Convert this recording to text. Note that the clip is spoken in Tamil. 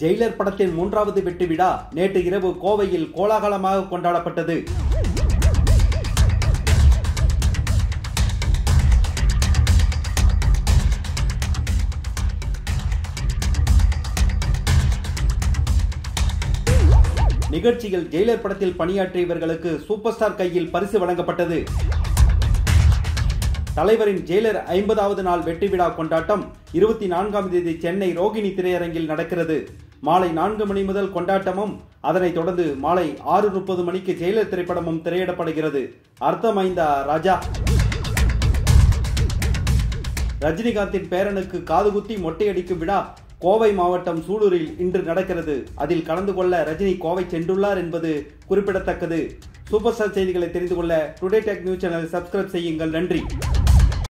ஜெயிலர் படத்தின் மூன்றாவது வெற்றி விழா நேற்று இரவு கோவையில் கோலாகலமாக கொண்டாடப்பட்டது. நிகழ்ச்சியில் ஜெயிலர் படத்தில் பணியாற்றியவர்களுக்கு சூப்பர் ஸ்டார் கையில் பரிசு வழங்கப்பட்டது. தலைவரின் ஜெயிலர் ஐம்பதாவது நாள் வெற்றி விழா கொண்டாட்டம் இருபத்தி நான்காம் தேதி சென்னை ரோகிணி திரையரங்கில் நடக்கிறது. மாலை நான்கு மணி முதல் கொண்டாட்டமும் அதனைத் தொடர்ந்து மாலை ஆறு முப்பது மணிக்கு ஜெயிலர் திரைப்படமும் திரையிடப்படுகிறது. அர்த்தமைந்தா ராஜா. ரஜினிகாந்தின் பேரனுக்கு காதுகுத்தி மொட்டையடிக்கும் விழா கோவை மாவட்டம் சூலூரில் இன்று நடக்கிறது. அதில் கலந்து கொள்ள ரஜினி கோவை சென்றுள்ளார் என்பது குறிப்பிடத்தக்கது. சூப்பர் ஸ்டார் செய்திகளை தெரிந்து கொள்ள டுடே டெக் நியூஸ் சேனலை சப்ஸ்கிரைப் செய்யுங்கள். நன்றி.